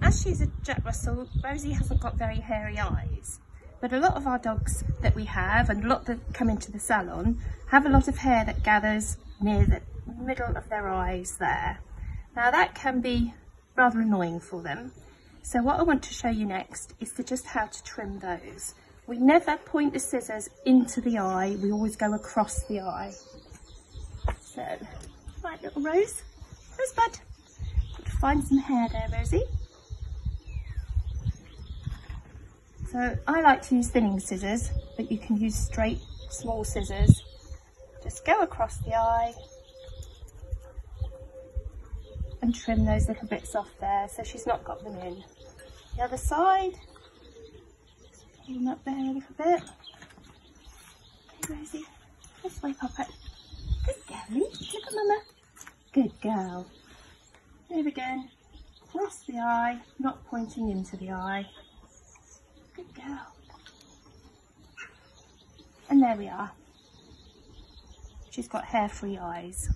as she's a Jack Russell, Rosie hasn't got very hairy eyes. But a lot of our dogs that we have and a lot that come into the salon have a lot of hair that gathers near the middle of their eyes there. Now that can be rather annoying for them. So what I want to show you next is to just how to trim those. We never point the scissors into the eye, we always go across the eye. So, right little Rose, Rosebud, find some hair there Rosie. So I like to use thinning scissors, but you can use straight small scissors. Just go across the eye and trim those little bits off there so she's not got them in. The other side, pull them up there a little bit. Okay, Rosie, this way, Papa. Good girlie, look at Mama. Good girl. Move again, cross the eye, not pointing into the eye. Good girl. And there we are. She's got hair-free eyes.